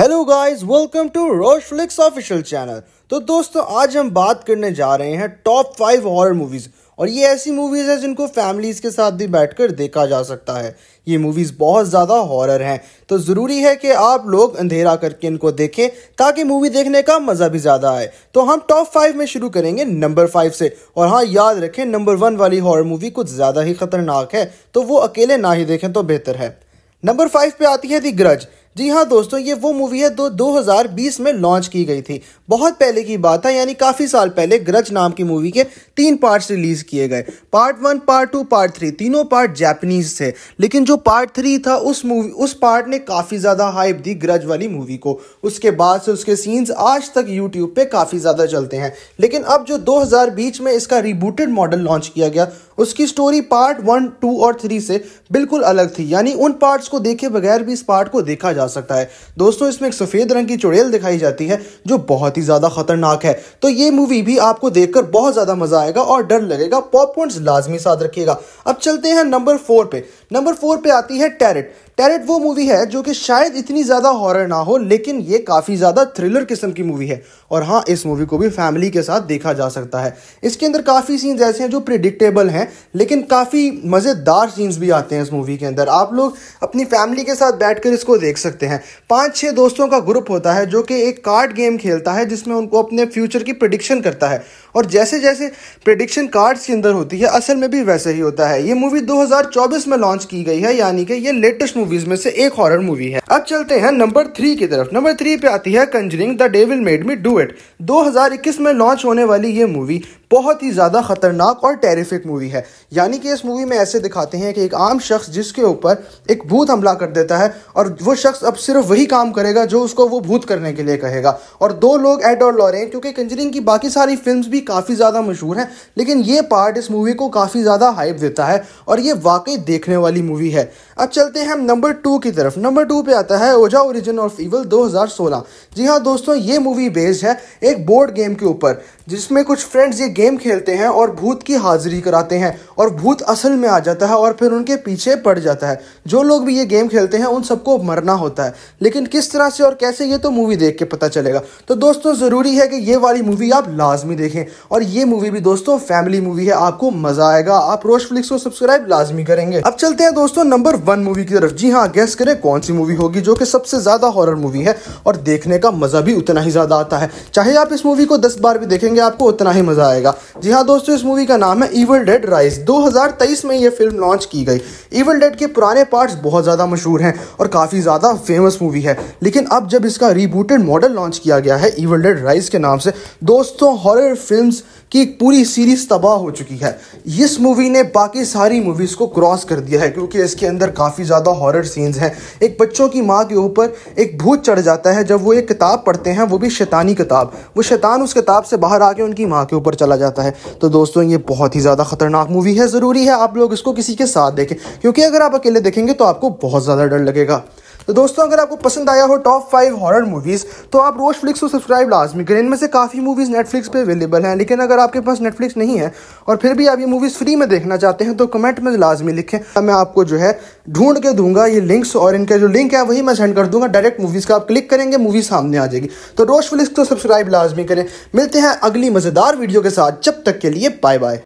Hello guys welcome to Rosh Flix official channel तो दोस्तों, आज हम बात करने जा रहे हैं टॉप फाइव हॉरर मूवीज़ और ये ऐसी मूवीज़ है जिनको फैमिलीज़ के साथ भी बैठकर देखा जा सकता है। ये मूवीज़ बहुत ज़्यादा हॉरर हैं। तो ज़रूरी है कि आप लोग अंधेरा करके इनको देखें, ताकि मूवी देखने का मज़ा भी ज़्यादा आए। तो हम टॉप फाइव में शुरू करेंगे नंबर फाइव से। और हाँ याद रखें नंबर वन वाली हॉरर मूवी कुछ ज़्यादा ही खतरनाक है। तो वो अकेले ना ही देखें तो बेहतर है। नंबर फाइव पे आती है दी ग्रज जी हाँ दोस्तों, ये वो मूवी है दो 2020 में लॉन्च की गई थी। बहुत पहले की बात है, यानी काफ़ी साल पहले ग्रज नाम की मूवी के तीन पार्ट्स रिलीज़ किए गए। Part one part two part three तीनों पार्ट जैपनीज थे। लेकिन जो पार्ट थ्री था, उस मूवी उस पार्ट ने काफ़ी ज़्यादा हाइप दी ग्रज वाली मूवी को। उसके बाद से उसके सीन्स आज तक यूट्यूब पे काफ़ी ज़्यादा चलते हैं। लेकिन अब जो दो बीच में इसका रिबूटेड मॉडल लॉन्च किया गया, उसकी स्टोरी पार्ट वन टू और थ्री से बिल्कुल अलग थी। यानी उन पार्ट्स को देखे बगैर भी इस पार्ट को देखा जा सकता है। दोस्तों, इसमें एक सफ़ेद रंग की चुड़ैल दिखाई जाती है, जो बहुत ही ज़्यादा खतरनाक है। तो ये मूवी भी आपको देखकर बहुत ज़्यादा मज़ा आएगा और डर लगेगा। पॉपकॉर्न लाजमी साथ रखिएगा। अब चलते हैं नंबर फोर पे। नंबर फोर पे आती है टेरिट। टेरेट वो मूवी है जो कि शायद इतनी ज़्यादा हॉरर ना हो, लेकिन ये काफ़ी ज़्यादा थ्रिलर किस्म की मूवी है। और हाँ इस मूवी को भी फैमिली के साथ देखा जा सकता है। इसके अंदर काफ़ी सीन्स ऐसे हैं जो प्रिडिक्टेबल हैं, लेकिन काफ़ी मज़ेदार सीन्स भी आते हैं इस मूवी के अंदर। आप लोग अपनी फैमिली के साथ बैठ इसको देख सकते हैं। पाँच छः दोस्तों का ग्रुप होता है जो कि एक कार्ड गेम खेलता है, जिसमें उनको अपने फ्यूचर की प्रडिक्शन करता है। और जैसे जैसे प्रिडिक्शन कार्ड्स के अंदर होती है, असल में भी वैसे ही होता है। ये मूवी 2024 में लॉन्च की गई है, यानी कि ये लेटेस्ट मूवीज़ में से एक हॉरर मूवी है। अब चलते हैं नंबर थ्री की तरफ़। नंबर थ्री पे आती है Conjuring the Devil Made Me Do It 2021 में लॉन्च होने वाली ये मूवी बहुत ही ज़्यादा खतरनाक और टेरिफिक मूवी है। यानी कि इस मूवी में ऐसे दिखाते हैं कि एक आम शख्स जिसके ऊपर एक भूत हमला कर देता है और वो शख्स अब सिर्फ़ वही काम करेगा जो उसको वो भूत करने के लिए कहेगा। और दो लोग, एड और लॉरें क्योंकि कंजरिंग की बाकी सारी फ़िल्म भी काफ़ी ज़्यादा मशहूर हैं, लेकिन ये पार्ट इस मूवी को काफ़ी ज़्यादा हाइप देता है और ये वाकई देखने वाली मूवी है। अब चलते हैं हम नंबर टू की तरफ़। नंबर टू पे आता है ओजा ओरिजिन ऑफ़ इवल 2016 जी हाँ दोस्तों, ये मूवी बेस्ड है एक बोर्ड गेम के ऊपर, जिसमें कुछ फ्रेंड्स ये गेम खेलते हैं और भूत की हाजिरी कराते हैं और भूत असल में आ जाता है और फिर उनके पीछे पड़ जाता है। जो लोग भी ये गेम खेलते हैं, उन सबको मरना होता है। लेकिन किस तरह से और कैसे ये तो मूवी देख के पता चलेगा। तो दोस्तों, ज़रूरी है कि ये वाली मूवी आप लाजमी देखें। और ये मूवी भी दोस्तों फैमिली मूवी है। आपको मज़ा आएगा। आप रोज फ्लिक्स को सब्सक्राइब लाजमी करेंगे। अब चलते हैं दोस्तों नंबर वन मूवी की तरफ़। जी हाँ गैस करें कौन सी मूवी होगी जो कि सबसे ज़्यादा हॉरर मूवी है और देखने का मज़ा भी उतना ही ज़्यादा आता है। चाहे आप इस मूवी को दस बार भी देखेंगे, आपको उतना ही मज़ा आएगा। जी हाँ दोस्तों, इस मूवी का नाम है ईवल डेड राइज 2023 में ये फ़िल्म लॉन्च की गई। ईवल डेड के पुराने पार्ट्स बहुत ज़्यादा मशहूर हैं और काफ़ी ज़्यादा फ़ेमस मूवी है। लेकिन अब जब इसका रीबूटेड मॉडल लॉन्च किया गया है ईवल डेड राइज के नाम से, दोस्तों हॉरर फिल्म्स की एक पूरी सीरीज़ तबाह हो चुकी है। इस मूवी ने बाकी सारी मूवीज़ को क्रॉस कर दिया है, क्योंकि इसके अंदर काफ़ी ज़्यादा हॉरर सीन्स हैं। एक बच्चों की माँ के ऊपर एक भूत चढ़ जाता है, जब वो एक किताब पढ़ते हैं, वो भी शैतानी किताब। वो शैतान उस किताब से बाहर आके उनकी माँ के ऊपर चला जाता है। तो दोस्तों, ये बहुत ही ज़्यादा खतरनाक मूवी है, ज़रूरी है आप लोग इसको किसी के साथ देखें। क्योंकि अगर आप अकेले देखेंगे तो आपको बहुत ज़्यादा डर लगेगा। तो दोस्तों, अगर आपको पसंद आया हो टॉप फाइव हॉरर मूवीज़ तो आप रोज फ्लिक्स को सब्सक्राइब लाजमी करें। इनमें से काफ़ी मूवीज़ नेटफ्लिक्स पे अवेलेबल हैं, लेकिन अगर आपके पास नेटफ्लिक्स नहीं है और फिर भी आप ये मूवीज़ फ्री में देखना चाहते हैं तो कमेंट में लाजमी लिखें। मैं आपको जो है ढूंढ के दूँगा ये लिंक्स और इनके जो लिंक है, वही मैं सेंड कर दूँगा। डायरेक्ट मूवीज़ का आप क्लिक करेंगे मूवी सामने आ जाएगी। तो रोज फ्लिक्स को सब्सक्राइब लाजमी करें। मिलते हैं अगली मज़ेदार वीडियो के साथ। जब तक के लिए बाय बाय